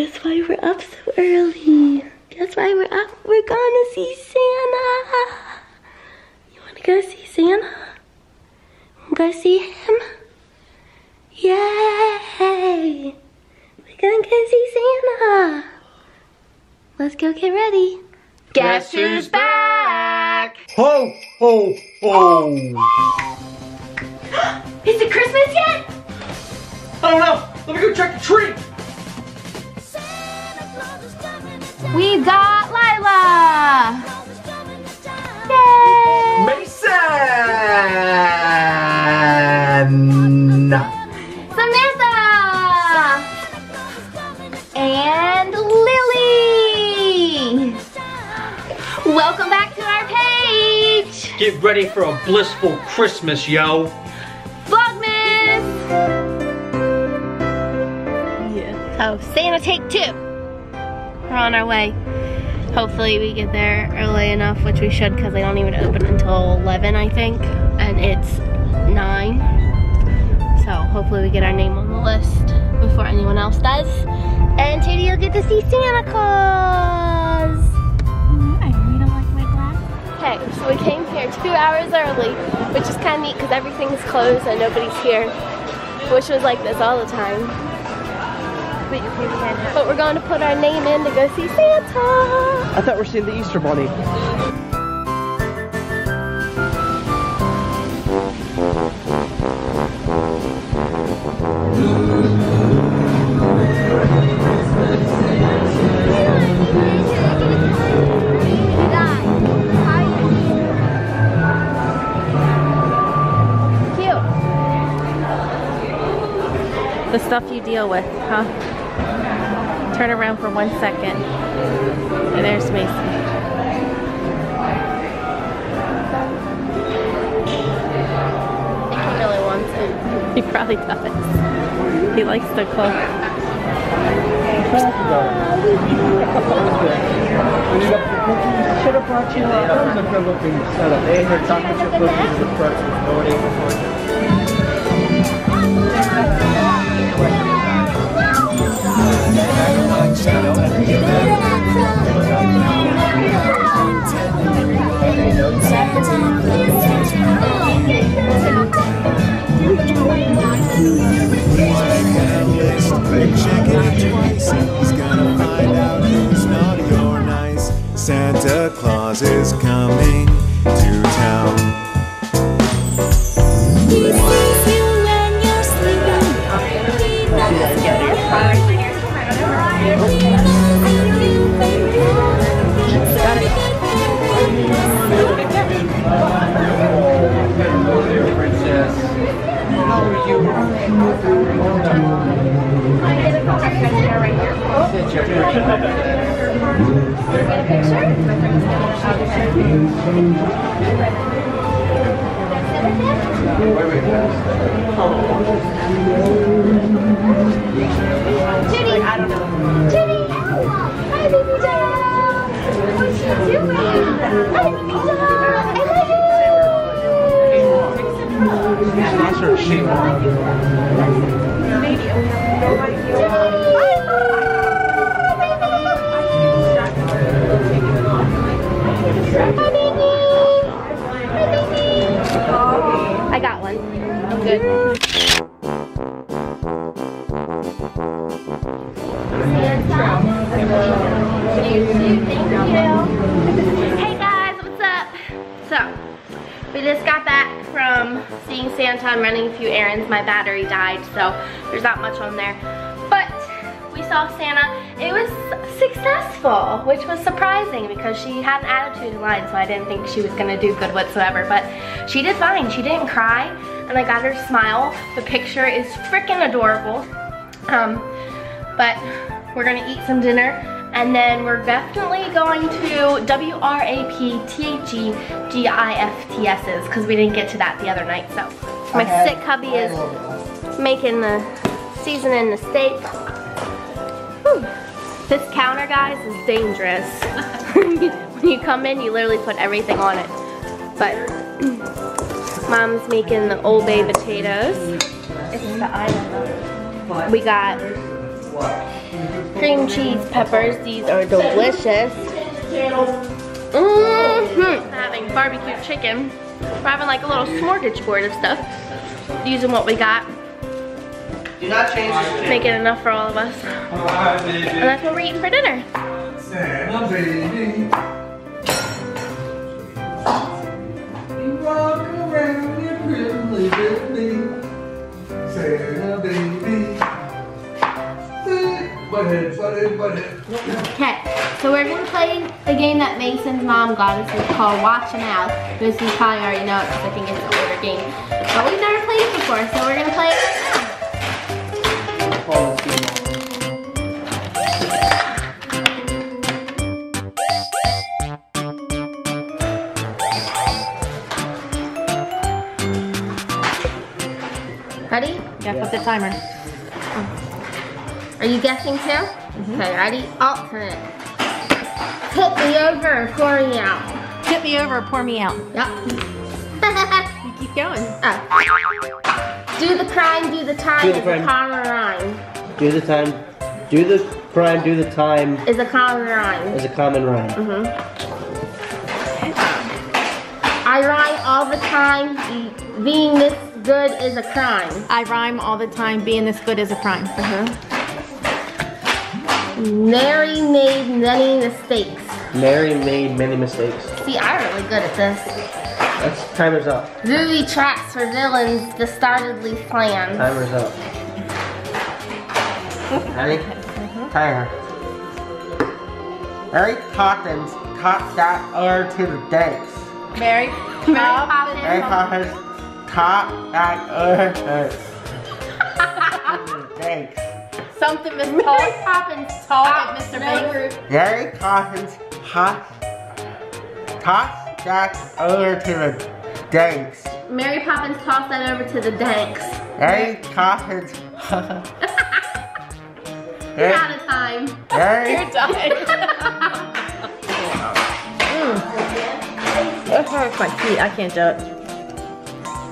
Guess why we're up so early? Guess why we're up? We're gonna see Santa. You wanna go see Santa? Go see him? Yay! We're gonna go see Santa. Let's go get ready. Guess who's back? Ho, ho, ho! Is it Christmas yet? I don't know. Let me go check the tree. We got Lila! Yay! Mason! Samantha! And Lily! Welcome back to our page! Get ready for a blissful Christmas, yo. Vlogmas! Yeah. Oh, Santa take two. We're on our way. Hopefully we get there early enough, which we should because they don't even open until 11, I think. And it's 9. So hopefully we get our name on the list before anyone else does. And Teddy will get to see Santa Claus. Okay, so we came here two hours early, which is kind of neat because everything's closed and nobody's here. Wish it was like this all the time. But we're going to put our name in to go see Santa. I thought we are seeing the Easter Bunny. Cute. The stuff you deal with, huh? Turn around for one second. And there's Mason. He really wants it. He probably does. He likes to cook. Santa Claus is coming to town. He sees you when So, we just got back from seeing Santa and running a few errands. My battery died, so there's not much on there. But we saw Santa. It was successful, which was surprising because she had an attitude in line, so I didn't think she was gonna do good whatsoever. But she did fine. She didn't cry, and I got her to smile. The picture is freaking adorable. Um, but we're gonna eat some dinner and then we're definitely going to W-R-A-P-T-H-E-G-I-F-T-S's because we didn't get to that the other night. So my sick hubby is making the seasoning the steak. Whew. This counter, guys, is dangerous. when you come in, you literally put everything on it. But mom's making the Old Bay potatoes. It's the island. We got cream cheese peppers. These are delicious. Mm-hmm. Having barbecue chicken. We're having like a little smorgasbord of stuff. Using what we got. Do not change Making enough for all of us. And that's what we're eating for dinner. Santa baby. Butthead, butthead, butthead. Okay, so we're gonna play the game that Mason's mom got us. It's called Watch Watch 'em Out. This you probably already know it because I think it's an older game. But we've never played it before, so we're gonna play it right now. Ready? Yeah, put the timer. Are you guessing too? Mm-hmm. Okay, ready? Oh, Alternate. Tip me over or pour me out. Tip me over, pour me out. Yep. You keep going. oh. Do the crime, do the time Do the is crime. a common rhyme. Do the time. Do the crime. Do the time. Is a common rhyme. Is a common rhyme. Mm-hmm. I rhyme all the time. Being this good is a crime. I rhyme all the time. Being this good is a crime. Mm-hmm. Mary made many mistakes. Mary made many mistakes. See, I'm really good at this. That's timer's up. Booby traps for villains distartedly planned. Timer's up. Ready? Mm-hmm. Timer. Mary Poppins taught that over to the dates. Mary, Mary Mary Poppins. Poppins taught that over to the dates. Something Miss Mary Paul. Poppins Talk taught it, Mr. no- Banks. Mary Poppins taught taught that over to the dates. Mary Poppins tossed that over to the Danks. Mary Poppins. You're Mary, out of time. Mary, You're done. That hurts my feet. I can't do it.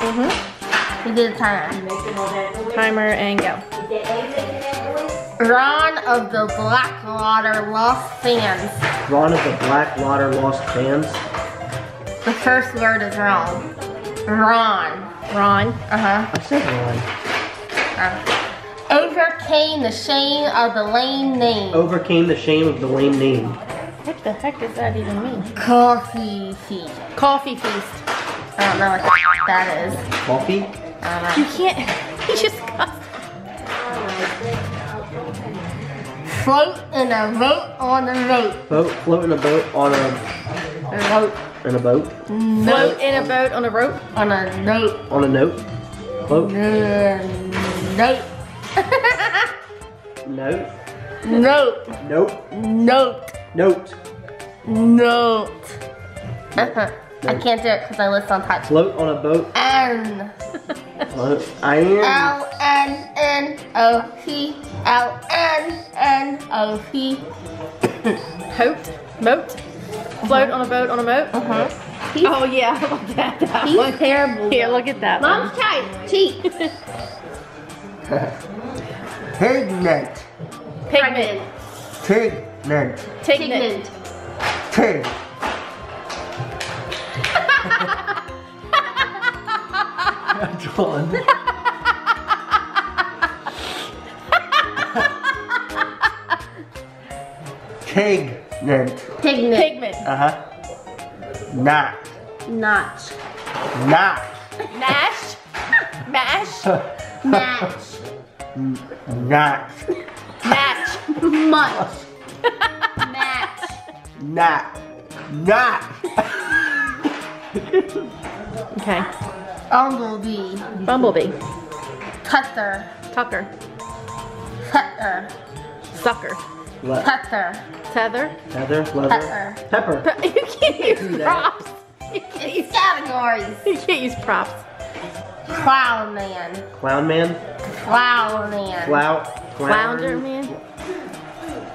Mm-hmm. You did a timer. Timer and go. Ron of the Blackwater Lost Sands. Ron of the Blackwater Lost Fans. The first word is wrong. Ron. Ron. Uh-huh. I said Ron. Uh. Overcame the shame of the lame name. Overcame the shame of the lame name. What the heck does that even mean? Coffee feast. Coffee feast. I don't know what that is. Coffee? I You don't can't. You just got. Know. Float in a boat on the boat. Boat, float in a boat on a Boat. in a boat Float in a boat on a rope. On a note. on a note. Float Note. note Note. note Note. note Note. Uh-huh. I can't do it because I list on touch. float on a boat. N. Float. I am L N N O P L N N O P. Hote. Moat. Float on a boat on a moat. Uh-huh. Oh yeah, I love that. that He's one. terrible. Here, look at that. one. Mom's tight. Cheat. pigment. Pigment. Pigment. Pigment. Pig. John. Pigment. Pigment. Pigment. Uh huh. Not. Notch. Not. Mash. Mash. Match. Not. Match. Much. Match. Not. Not. Okay. Bumblebee. Bumblebee. Cutter. Tucker. Cutter. Sucker. Le- Cutter. Tether. Heather. Leather. Pepper. Pepper. You can't use do props. You can't use, categories. you can't use props. Clown man. Clown man. Clown man. Flout. Flounder man.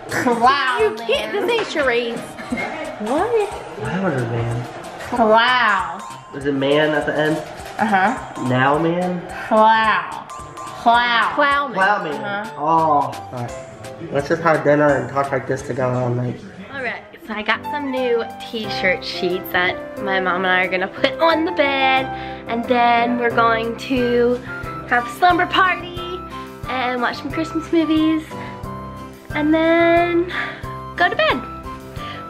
Clown You can't. man. This ain't charades. What? Flounder man. Clown. Is it man at the end? Uh-huh. Now man? Clown. Clown. Plowman. Plow man. Uh-huh. Oh. Alright. Let's just have dinner and talk like this together all night. Alright, so I got some new t-shirt sheets that my mom and I are gonna put on the bed and then we're going to have a slumber party and watch some Christmas movies and then go to bed.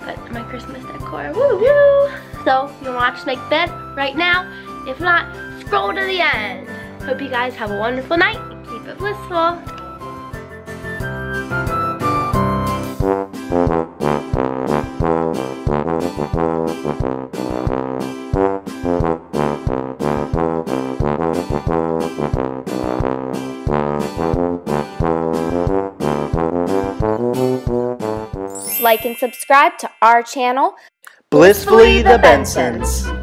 Put my Christmas decor, woo woo! So, you wanna watch Make Bed right now? If not, scroll to the end. Hope you guys have a wonderful night and keep it blissful. Like and subscribe to our channel. Blissfully the Bensons.